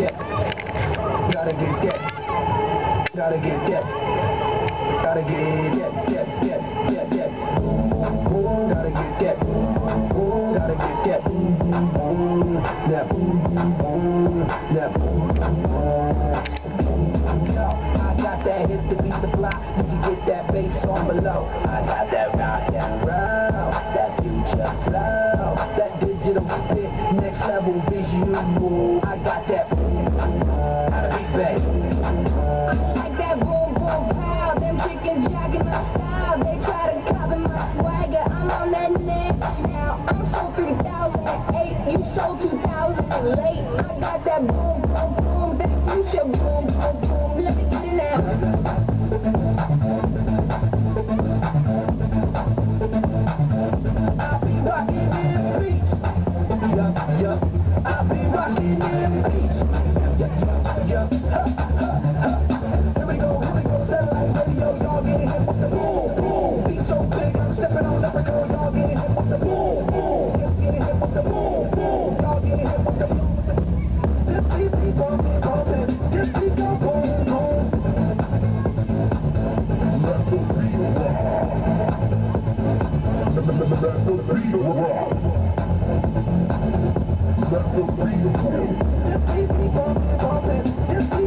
that. Gotta get that. Gotta get that. Gotta get that, that, that, that, that. Gotta get that. Gotta get that. That. That. Yo, I got that hit to beat the block. You can get that bass on below. I got that rock, that roll. That future flow. That digital spit, next level visual. I got that out of Big Bay. I like that boom boom. Them chickens jacking my style. They try to copy my swagger. I'm on that next now. I'm sold 3008. You sold 2008. I got that boom boom boom. That future boom boom boom. Let me get it now. Let the beat rock. Let the beat rock.